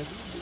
Gracias.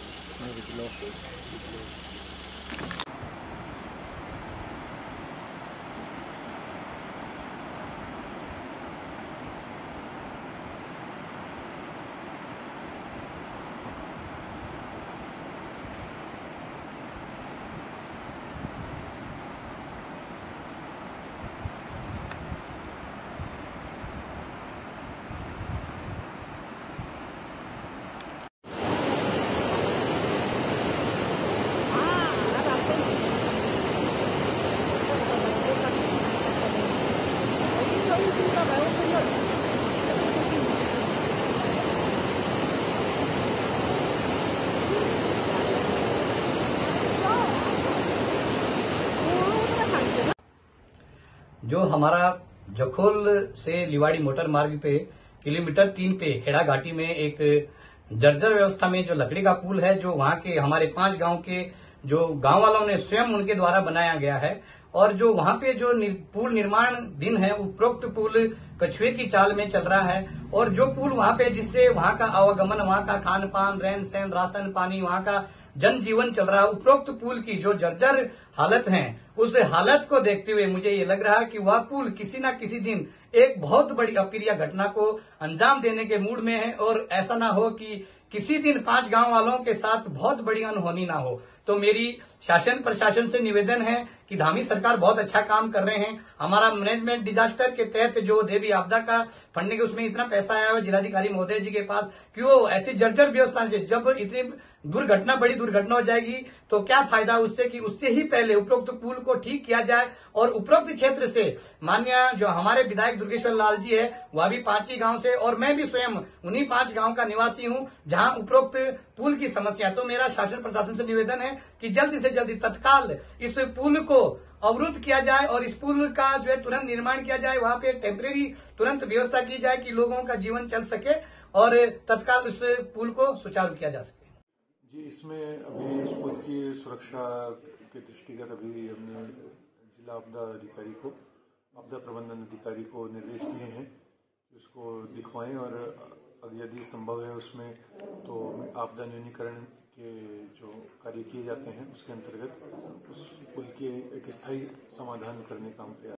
जो हमारा जखोल से लिवाड़ी मोटर मार्ग पे किलोमीटर तीन पे खेड़ा घाटी में एक जर्जर व्यवस्था में जो लकड़ी का पुल है जो वहाँ के हमारे पाँच गाँव के जो गाँव वालों ने स्वयं उनके द्वारा बनाया गया है और जो वहाँ पे जो नि, पुल निर्माण दिन है उपरोक्त पुल कछुए की चाल में चल रहा है और जो पुल वहाँ पे जिससे वहाँ का आवागमन वहाँ का खान पान रहन सहन राशन पानी वहाँ का जनजीवन चल रहा है उपरोक्त पुल की जो जर्जर हालत है, उस हालत को देखते हुए मुझे ये लग रहा है कि वह पुल किसी न किसी दिन एक बहुत बड़ी अप्रिय घटना को अंजाम देने के मूड में है और ऐसा ना हो कि किसी दिन पाँच गाँव वालों के साथ बहुत बड़ी अनहोनी ना हो। तो मेरी शासन प्रशासन से निवेदन है कि धामी सरकार बहुत अच्छा काम कर रहे हैं। हमारा मैनेजमेंट डिजास्टर के तहत जो देवी आपदा का फंडिंग उसमें इतना पैसा आया हुआ जिलाधिकारी महोदय जी के पास, कि वो ऐसी जर्जर व्यवस्था जब इतनी दुर्घटना, बड़ी दुर्घटना हो जाएगी तो क्या फ़ायदा उससे कि उससे ही पहले उपरोक्त पुल को ठीक किया जाए और उपरोक्त क्षेत्र से, मान्य जो हमारे विधायक दुर्गेश्वर लाल जी है, वह भी पाँच ही गाँव से और मैं भी स्वयं उन्हीं पाँच गाँव का निवासी हूँ, जहाँ उपरोक्त पुल की समस्या। तो मेरा शासन प्रशासन से निवेदन है कि जल्दी से जल्दी तत्काल इस पुल को अवरुद्ध किया जाए और इस पुल का जो है तुरंत निर्माण किया जाए, वहाँ पे टेम्परेरी तुरंत व्यवस्था की जाए कि लोगों का जीवन चल सके और तत्काल उस पुल को सुचारू किया जा सके। जी, इसमें अभी इस पुल की सुरक्षा के दृष्टिगत अभी हमने जिला आपदा अधिकारी को, आपदा प्रबंधन अधिकारी को निर्देश दिए हैं इसको दिखवाएँ और यदि संभव है उसमें तो आपदा न्यूनीकरण के जो कार्य किए जाते हैं उसके अंतर्गत उस पुल के एक स्थायी समाधान करने का हम प्रयास